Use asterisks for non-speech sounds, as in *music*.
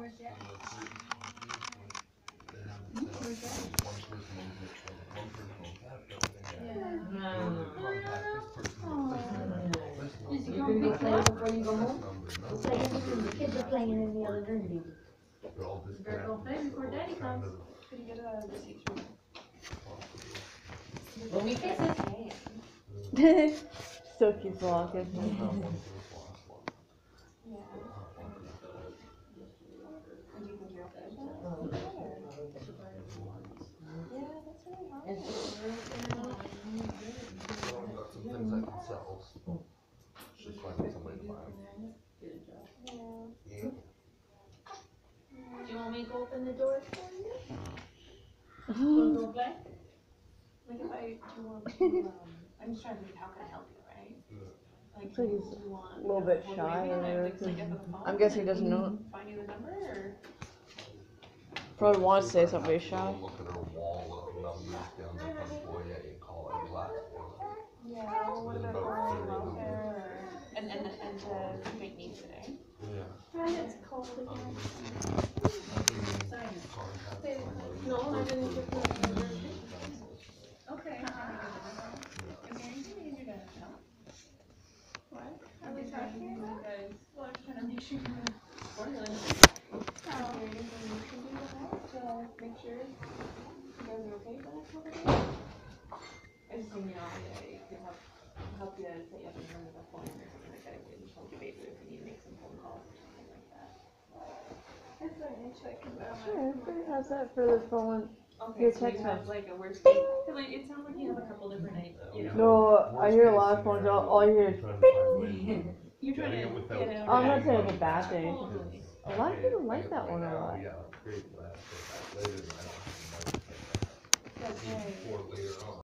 Where's that? Is gonna gonna be go before you go home? The kids are playing in the other room, go play before daddy comes. Could you get a fix it. Keeps walking. *laughs* Yeah. And do you think you're okay with that? Yeah, that's really hard. And Got some things I can sell. It's Just finding somebody to buy. Yeah. Yeah. Do you want me to open the door for you? Wanna go play? Like if I, do you want to, um, I'm just trying to think, how can I help you, right? Like, So do he's you want? a little bit shy way we or like, whatever, like, get on the phone I'm guessing he doesn't know. Find you the number or? Probably wants to say something, but he's shy. Look at her wall of numbers down there from Boye and call it black. Yeah, or what about About rural 30 welfare or, and, and, and the joint needs today? Yeah. Right, it's cold again. Um, Sign it. Contact They- somebody. No, I didn't get the. Okay. Is there anything we can do to help? What? Are we talking about guys? Well, I'm trying to make sure you're supporting. Is there anything we can do to help to make sure you guys are okay for the next couple days? I just think, you know, yeah, it could help, help you set you up in front of the phone or something like that, if you just hold your baby if you need to make some phone calls or something like that. That's what I check, cause Sure, everybody has that for their phone. Okay, Your so you text have like a worst case, cause like, it sounds like you have a couple different, you know. No, I hear a lot of phones. All, all you hear is. You're trying to *laughs* get out. I'm not saying it's a bad thing. Totally. A lot of people like that one a lot. Yeah, great, but later, I don't have to know. That's right. Or later on.